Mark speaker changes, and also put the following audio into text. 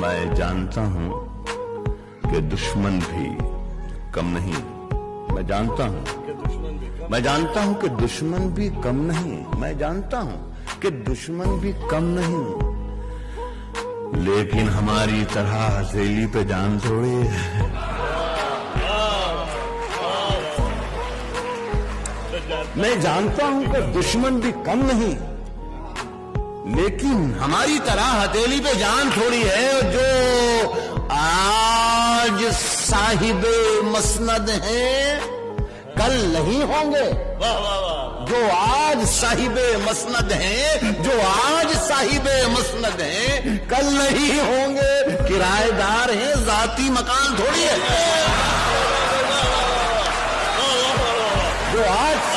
Speaker 1: मैं जानता हूँ कि दुश्मन भी कम नहीं। मैं जानता हूँ मैं जानता हूँ कि दुश्मन भी कम नहीं। मैं जानता हूँ कि दुश्मन भी कम नहीं। लेकिन हमारी तरह हथेली पे जान थोड़ी। है मैं जानता हूँ कि दुश्मन भी कम नहीं। लेकिन हमारी तरह हथेली पे जान थोड़ी है जो आज साहिब मसनद हैं। कल नहीं होंगे। जो आज साहिब मसनद हैं जो आज साहिब मसनद हैं कल नहीं होंगे। किराएदार हैं जाती मकान थोड़ी है। जो आज